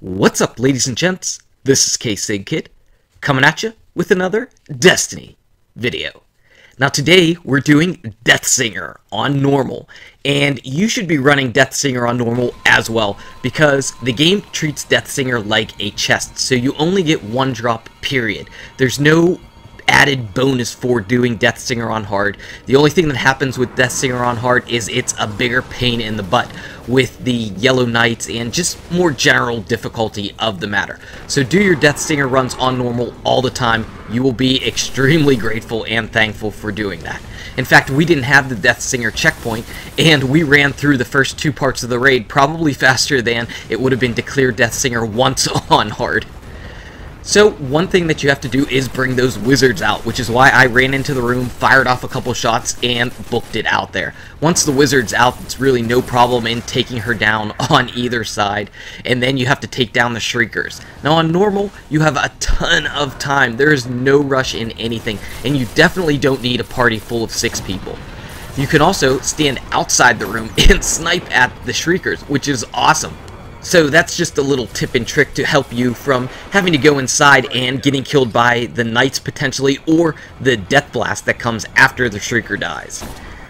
What's up, ladies and gents? This is K-Sig Kid, coming at you with another Destiny video. Now today, we're doing Deathsinger on normal, and you should be running Deathsinger on normal as well, because the game treats Deathsinger like a chest, so you only get one drop, period. There's no added bonus for doing Deathsinger on hard. The only thing that happens with Deathsinger on hard is it's a bigger pain in the butt with the Yellow Knights and just more general difficulty of the matter. So do your Deathsinger runs on normal all the time. You will be extremely grateful and thankful for doing that. In fact, we didn't have the Deathsinger checkpoint, and we ran through the first two parts of the raid probably faster than it would have been to clear Deathsinger once on hard. So one thing that you have to do is bring those wizards out, which is why I ran into the room, fired off a couple shots, and booked it out there. Once the wizard's out, it's really no problem in taking her down on either side, and then you have to take down the shriekers. Now on normal, you have a ton of time. There is no rush in anything, and you definitely don't need a party full of six people. You can also stand outside the room and snipe at the shriekers, which is awesome. So that's just a little tip and trick to help you from having to go inside and getting killed by the knights potentially or the death blast that comes after the shrieker dies.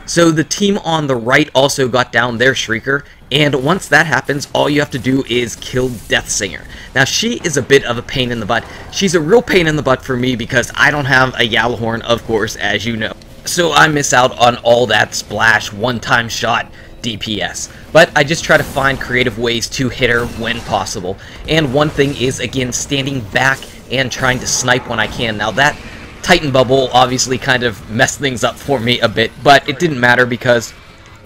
So the team on the right also got down their shrieker and once that happens all you have to do is kill Deathsinger. Now she is a bit of a pain in the butt. She's a real pain in the butt for me because I don't have a Gjallarhorn of course as you know. So I miss out on all that splash one-time shot DPS. But I just try to find creative ways to hit her when possible. And one thing is, again, standing back and trying to snipe when I can. Now that Titan Bubble obviously kind of messed things up for me a bit, but it didn't matter because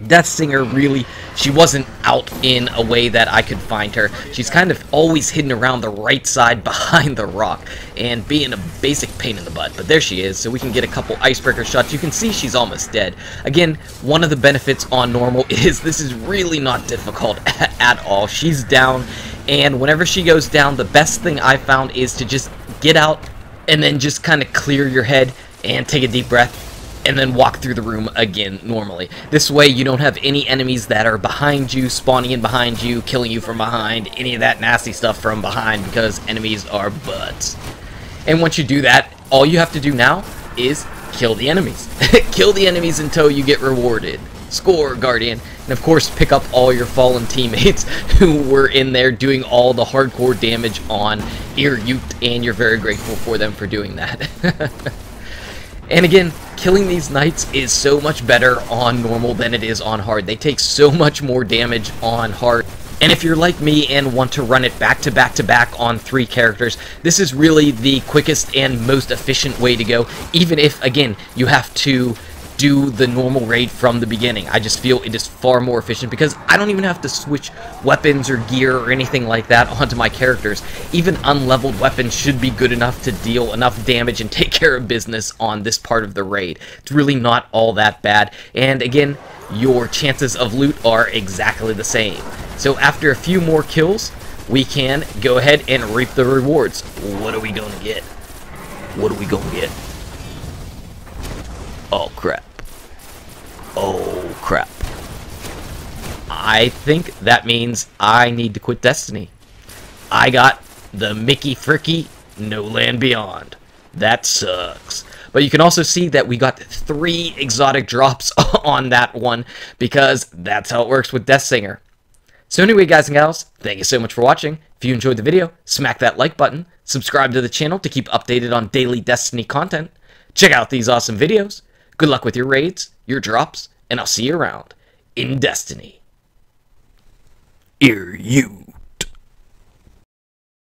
Deathsinger really, she wasn't out in a way that I could find her. She's kind of always hidden around the right side behind the rock and being a basic pain in the butt. But there she is, so we can get a couple icebreaker shots. You can see she's almost dead. Again, one of the benefits on normal is this is really not difficult at all. She's down, and whenever she goes down, the best thing I found is to just get out and then just kind of clear your head and take a deep breath and then walk through the room again normally. This way you don't have any enemies that are behind you, spawning in behind you, killing you from behind, any of that nasty stuff from behind because enemies are butts. And once you do that, all you have to do now is kill the enemies. kill the enemies until you get rewarded. Score, Guardian. And of course, pick up all your fallen teammates who were in there doing all the hardcore damage on Ir and you're very grateful for them for doing that. and again, killing these knights is so much better on normal than it is on hard. They take so much more damage on hard. And if you're like me and want to run it back to back to back on three characters, this is really the quickest and most efficient way to go, even if, again, you have to do the normal raid from the beginning. I just feel it is far more efficient because I don't even have to switch weapons or gear or anything like that onto my characters. Even unleveled weapons should be good enough to deal enough damage and take care of business on this part of the raid. It's really not all that bad. And again, your chances of loot are exactly the same. So after a few more kills, we can go ahead and reap the rewards. What are we going to get? What are we going to get? Oh, crap. Oh, crap. I think that means I need to quit Destiny. I got the Mickey Fricky No Land Beyond. That sucks. But you can also see that we got three exotic drops on that one because that's how it works with Deathsinger. So anyway, guys and gals, thank you so much for watching. If you enjoyed the video, smack that like button, subscribe to the channel to keep updated on daily Destiny content, check out these awesome videos, Good luck with your raids, your drops, and I'll see you around in Destiny. Ear you.